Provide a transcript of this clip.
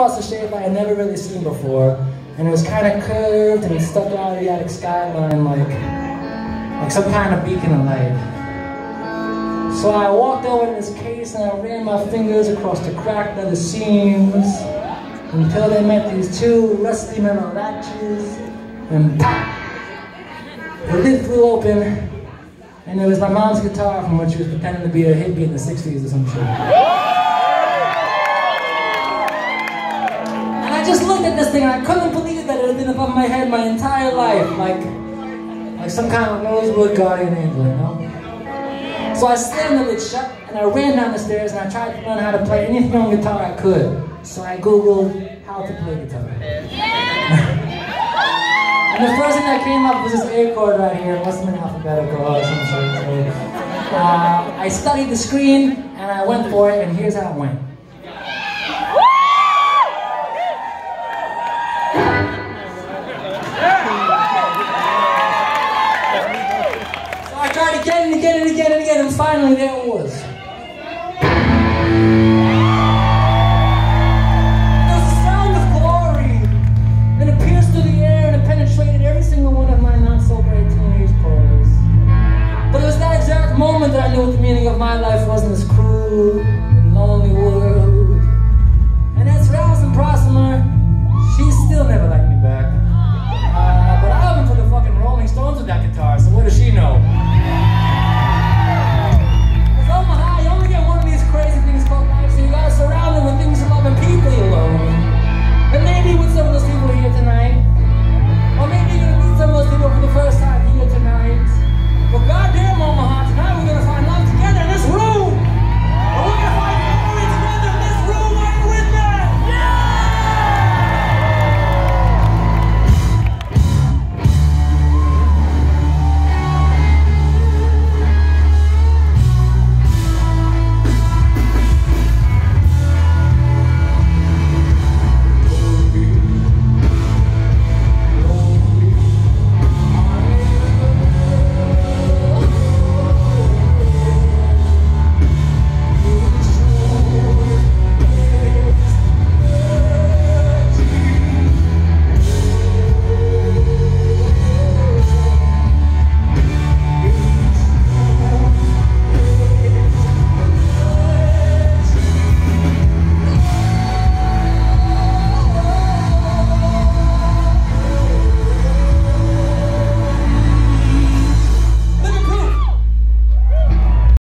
was a shape I had never really seen before, and it was kind of curved and stuck out of the attic skyline like, like some kind of beacon of light. So I walked over to this case and I ran my fingers across the cracked leather seams until they met these two rusty metal latches, and pop! The lid flew open, and it was my mom's guitar from when she was pretending to be a hippie in the 60s or some shit. This thing I couldn't believe that it had been above my head my entire life, like, like some kind of rosewood guardian angel, you know? So I slammed the lid shut and I ran down the stairs and I tried to learn how to play anything on guitar I could. So I googled how to play guitar. and the first thing that came up was this A chord right here. It have been alphabetical or some sort. Uh, I studied the screen and I went for it and here's how it went. tried again and again and again and again, and finally there it was. The sound of glory, and it pierced through the air and it penetrated every single one of my not-so-great teenage boys. But it was that exact moment that I knew what the meaning of my life was in this cruel and lonely world.